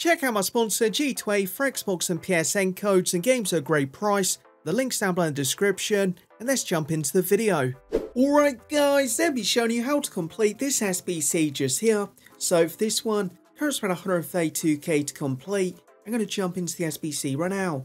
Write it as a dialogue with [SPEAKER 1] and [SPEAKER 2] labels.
[SPEAKER 1] Check out my sponsor G2A for Xbox and PSN codes and games at a great price. The link's down below in the description, and let's jump into the video. Alright guys, I'll be showing you how to complete this SBC just here. So for this one, currently around 132k to complete. I'm going to jump into the SBC right now.